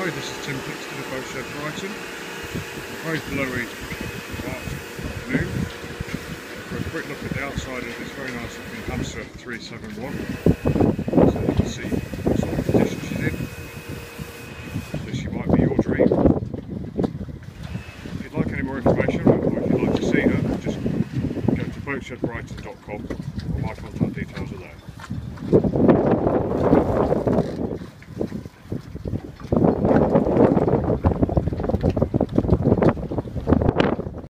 Hi, this is Tim Pixton of Boatshed Brighton. Very blowy afternoon. For a quick look at the outside of this very nice looking Hanse 371. So you can see what sort of condition she's in. So she might be your dream. If you'd like any more information or if you'd like to see her, just go to boatshedbrighton.com or my contact details are.